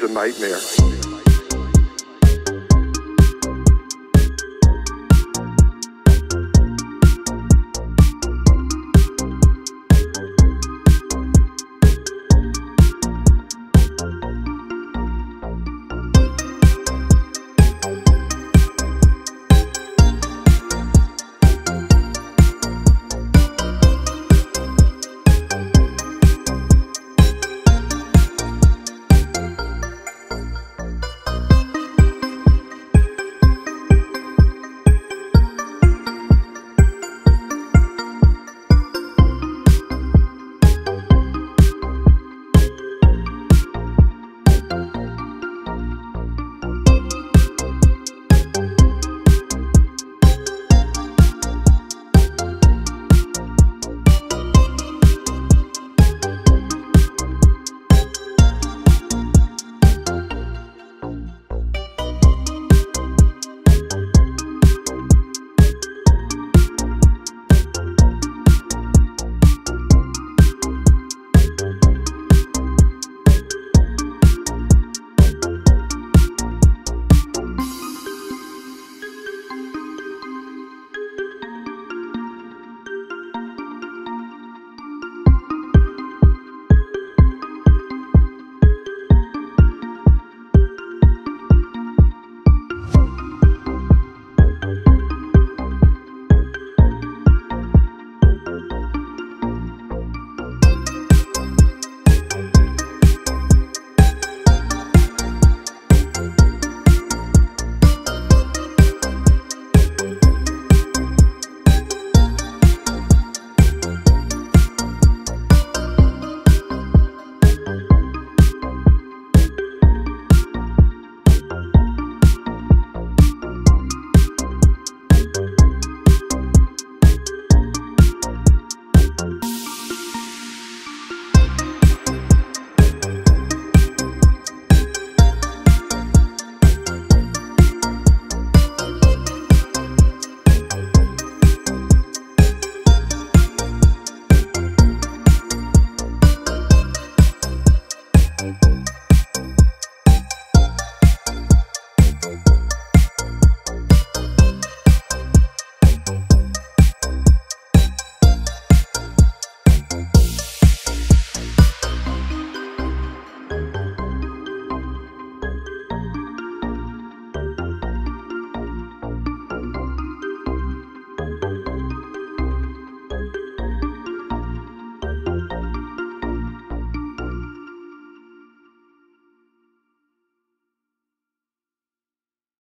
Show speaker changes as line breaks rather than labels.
was a nightmare. Bye.